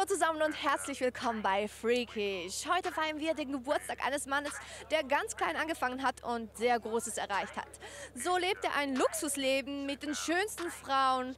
zusammen und herzlich willkommen bei Freakish. Heute feiern wir den Geburtstag eines Mannes, der ganz klein angefangen hat und sehr Großes erreicht hat. So lebt er ein Luxusleben mit den schönsten Frauen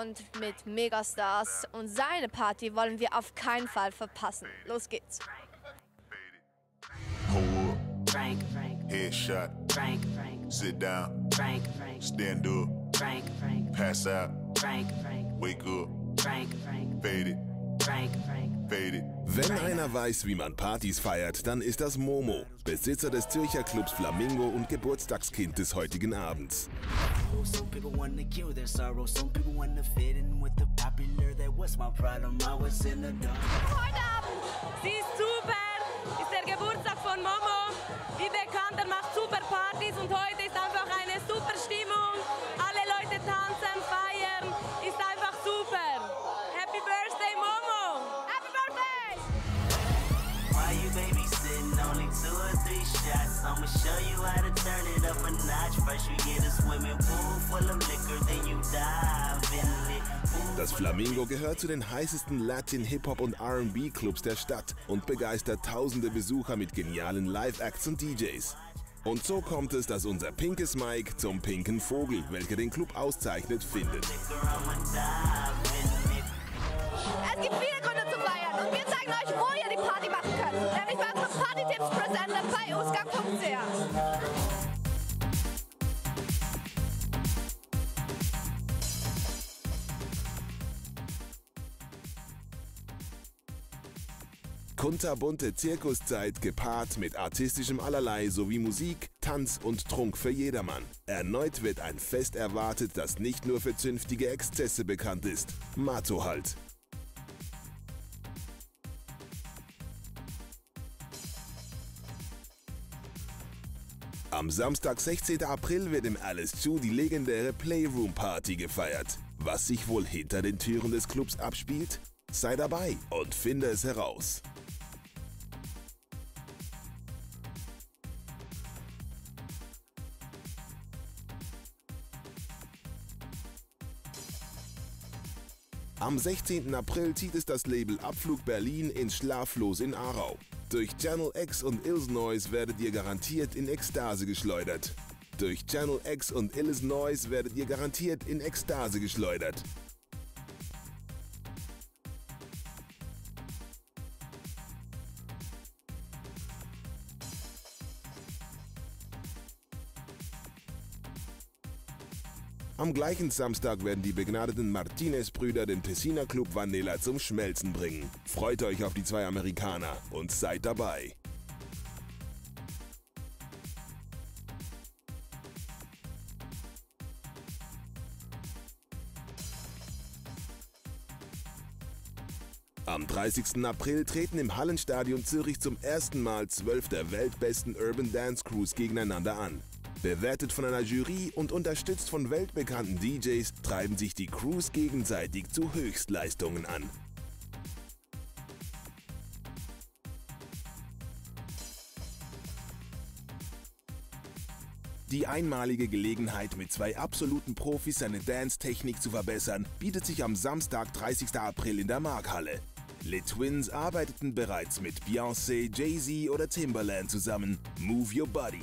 und mit Megastars. Und seine Party wollen wir auf keinen Fall verpassen. Los geht's. Hold up, Frank, Frank, headshot, Frank, Frank, sit down, Frank, Frank, stand up, Frank, Frank, pass out, Frank, Frank, wake up, Frank, Frank, fade it, Frank. Wenn einer weiß, wie man Partys feiert, dann ist das Momo, Besitzer des Zürcher Clubs Flamingo und Geburtstagskind des heutigen Abends. Some people wanna kill their sorrow, some people wanna fit in with the popular. That was my problem, I was in the dark. Heute Abend. Sie ist super. Ist der Geburtstag von Momo. Wie bekannt, er macht super Partys und heute ist einfach eine super Stimmung. Why you babysitting? Only two or three shots. I'ma show you how to turn it up a notch. First you get a swimming pool full of liquor, then you dive in it. Das Flamingo gehört zu den heißesten Latin, Hip-Hop und R&B-Clubs der Stadt und begeistert tausende Besucher mit genialen Live-Acts und DJs. Und so kommt es, dass unser pinkes Mike zum pinken Vogel, welcher den Club auszeichnet, findet. Es gibt viele Gründe zu feiern und wir zeigen euch, wo ihr die Party machen könnt. Nämlich bei unserem Party-Tipps Presenter bei usgang.ch. Kunterbunte Zirkuszeit gepaart mit artistischem Allerlei sowie Musik, Tanz und Trunk für jedermann. Erneut wird ein Fest erwartet, das nicht nur für zünftige Exzesse bekannt ist. Mato halt. Am Samstag, 16. April, wird im Alice Zoo die legendäre Playroom Party gefeiert. Was sich wohl hinter den Türen des Clubs abspielt? Sei dabei und finde es heraus. Am 16. April zieht es das Label Abflug Berlin ins Schlaflos in Aarau. Durch Channel X und Illinois werdet ihr garantiert in Ekstase geschleudert. Durch Channel X und Illinois werdet ihr garantiert in Ekstase geschleudert. Am gleichen Samstag werden die begnadeten Martinez-Brüder den Tessiner Club Vanilla zum Schmelzen bringen. Freut euch auf die zwei Amerikaner und seid dabei. Am 30. April treten im Hallenstadion Zürich zum ersten Mal zwölf der weltbesten Urban Dance Crews gegeneinander an. Bewertet von einer Jury und unterstützt von weltbekannten DJs treiben sich die Crews gegenseitig zu Höchstleistungen an. Die einmalige Gelegenheit, mit zwei absoluten Profis seine Dance-Technik zu verbessern, bietet sich am Samstag, 30. April in der Markhalle. Le Twins arbeiteten bereits mit Beyoncé, Jay-Z oder Timbaland zusammen. Move your body.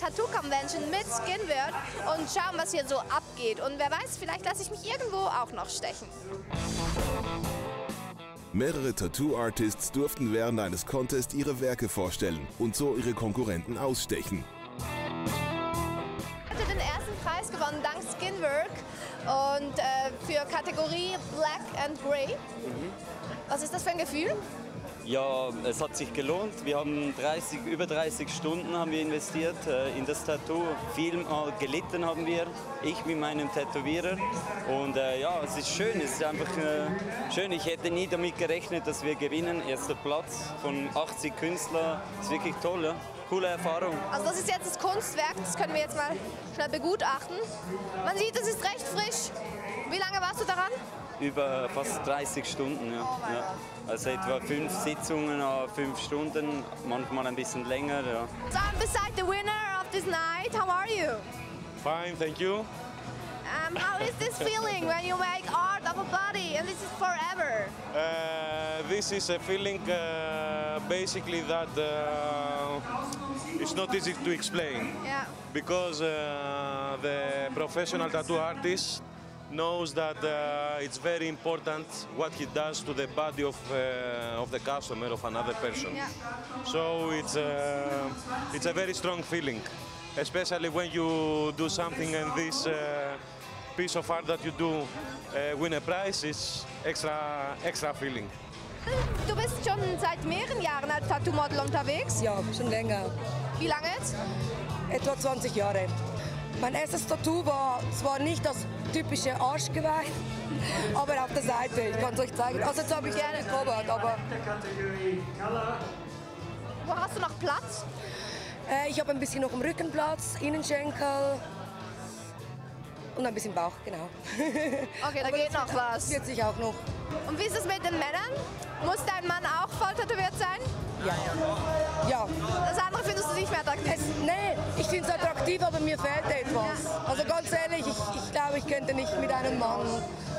Tattoo Convention mit Skinword und schauen, was hier so abgeht. Und wer weiß, vielleicht lasse ich mich irgendwo auch noch stechen. Mehrere Tattoo-Artists durften während eines Contests ihre Werke vorstellen und so ihre Konkurrenten ausstechen. hatte den ersten Preis gewonnen dank Skinwork und äh, für Kategorie Black and Grey. Was ist das für ein Gefühl? Ja, es hat sich gelohnt. Wir haben 30, über 30 Stunden haben wir investiert äh, in das Tattoo. Viel gelitten haben wir, ich mit meinem Tätowierer. Und äh, ja, es ist schön, es ist einfach äh, schön. Ich hätte nie damit gerechnet, dass wir gewinnen. Erster Platz von 80 Künstlern, das ist wirklich toll. Ja? Coole Erfahrung. Also das ist jetzt das Kunstwerk, das können wir jetzt mal schnell begutachten. Man sieht, es ist recht frisch. Wie lange warst du daran? Über fast 30 Stunden. Ja. Ja. Also etwa fünf Sitzungen, äh, fünf Stunden, manchmal ein bisschen länger. Ja. So I'm beside the winner of this night. How are you? Fine, thank you. Um, how is this feeling when you make art of a body and this is forever? Uh, this is a feeling uh, basically that uh, it's not easy to explain Yeah. because uh, the professional tattoo artist knows that uh, it's very important what he does to the body of, uh, of the customer of another person. Yeah. So it's, uh, it's a very strong feeling, especially when you do something and this uh, piece of art that you do uh, win a prize is extra, extra feeling. Du bist schon seit mehreren Jahren als Tattoo-Model unterwegs. Ja, schon länger. Wie lange jetzt? Etwa 20 Jahre. Mein erstes Tattoo war zwar nicht das typische Arschgeweih, aber auf der Seite. Ich kann es euch zeigen. Also jetzt habe ich gerne gecovert, aber Wo hast du noch Platz? äh, ich habe ein bisschen noch im Rückenplatz, Innenschenkel und ein bisschen Bauch, genau. Okay, da geht noch was. Wird sich auch noch. Und wie ist es mit den Männern? Muss dein Mann auch voll tätowiert sein? Ja. Das andere findest du nicht mehr attraktiv? Es, nee, ich finde es attraktiv, aber mir fehlt etwas. Also ganz ehrlich, ich, ich glaube, ich könnte nicht mit einem Mann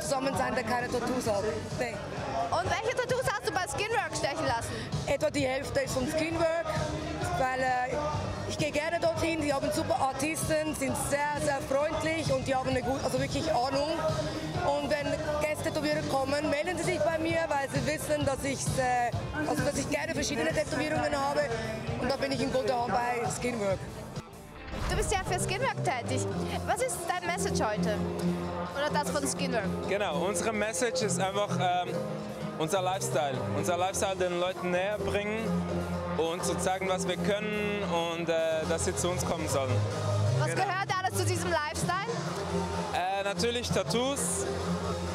zusammen sein, der keine Tattoos hat. Nee. Und welche Tattoos hast du bei Skinwork stechen lassen? Etwa die Hälfte ist vom Skinwork, weil äh, ich gehe gerne dorthin. Die haben super Artisten, sind sehr, sehr freundlich und die haben eine gut, also wirklich Ahnung. Und wenn Gäste-Tätowierer kommen, melden sie sich bei mir, weil sie wissen, dass ich, äh, also dass ich gerne verschiedene Tätowierungen habe. Und da bin ich in guter Hand bei Skinwork. Du bist ja für Skinwork tätig. Was ist dein Message heute? Oder das von Skinwork? Genau, unsere Message ist einfach ähm, unser Lifestyle. Unser Lifestyle den Leuten näher bringen und zu zeigen, was wir können und äh, dass sie zu uns kommen sollen. Was Genau. gehört alles zu diesem Lifestyle? Äh, natürlich Tattoos,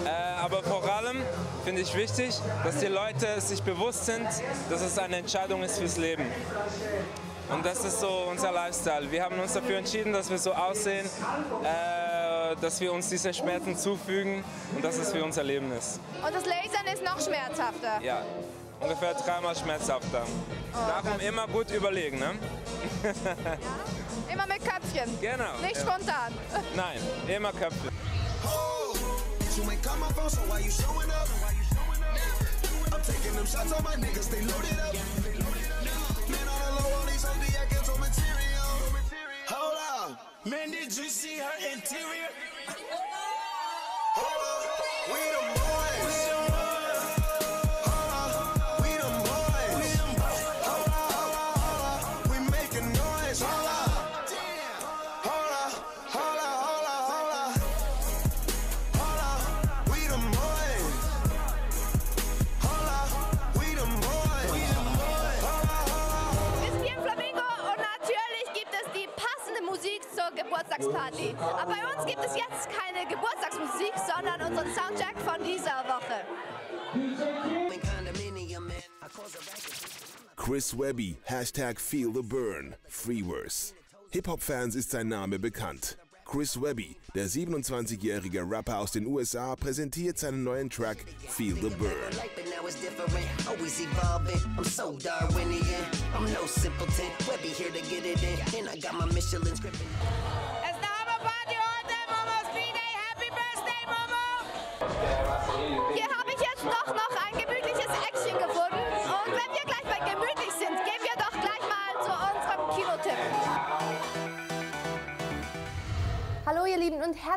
äh, aber vor allem finde ich wichtig, dass die Leute sich bewusst sind, dass es eine Entscheidung ist fürs Leben. Und das ist so unser Lifestyle. Wir haben uns dafür entschieden, dass wir so aussehen, äh, dass wir uns diese Schmerzen zufügen und dass es für unser Leben ist. Und das Lasern ist noch schmerzhafter. Ja, ungefähr dreimal schmerzhafter. Darum immer gut überlegen, ne? Immer mit Köpfchen. Genau. Nicht Ja. spontan. Nein, immer Köpfe. Oh, Man, did you see her interior? We them Geburtstagsparty. Aber bei uns gibt es jetzt keine Geburtstagsmusik, sondern unseren Soundtrack von dieser Woche. Chris Webby, Hashtag Feel the Burn, Freeverse. Hip-Hop-Fans ist sein Name bekannt. Chris Webby, der 27-jährige Rapper aus den USA, präsentiert seinen neuen Track Feel the Burn. I'm no simpleton. Webby here to get it in. And I got my Michelin script.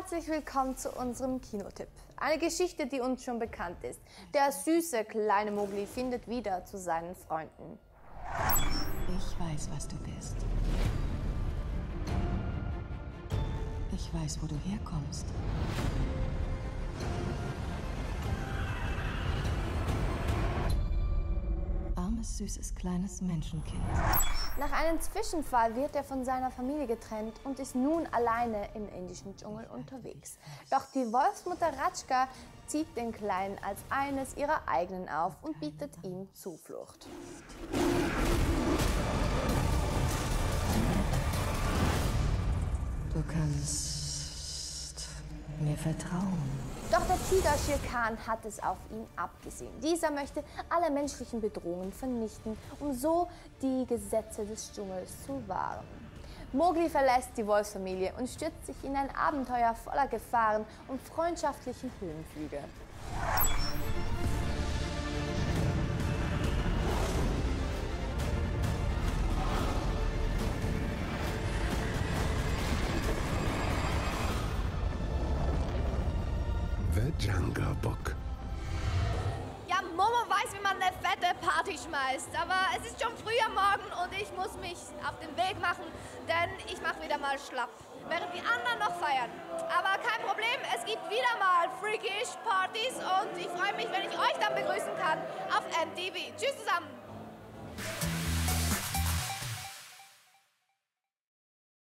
Herzlich willkommen zu unserem Kinotipp. Eine Geschichte, die uns schon bekannt ist. Der süße kleine Mowgli findet wieder zu seinen Freunden. Ich weiß, was du bist. Ich weiß, wo du herkommst. Armes, süßes, kleines Menschenkind. Nach einem Zwischenfall wird er von seiner Familie getrennt und ist nun alleine im indischen Dschungel unterwegs. Doch die Wolfsmutter Ratschka zieht den Kleinen als eines ihrer eigenen auf und bietet ihm Zuflucht. Du kannst mir vertrauen. Doch der Tiger Shere Khan hat es auf ihn abgesehen. Dieser möchte alle menschlichen Bedrohungen vernichten, um so die Gesetze des Dschungels zu wahren. Mowgli verlässt die Wolfsfamilie und stürzt sich in ein Abenteuer voller Gefahren und freundschaftlichen Höhenflüge. Book. Ja, Momo weiß, wie man eine fette Party schmeißt. Aber es ist schon früh am Morgen und ich muss mich auf den Weg machen, denn ich mache wieder mal schlapp, während die anderen noch feiern. Aber kein Problem, es gibt wieder mal Freakish Partys und ich freue mich, wenn ich euch dann begrüßen kann auf MTV. Tschüss zusammen!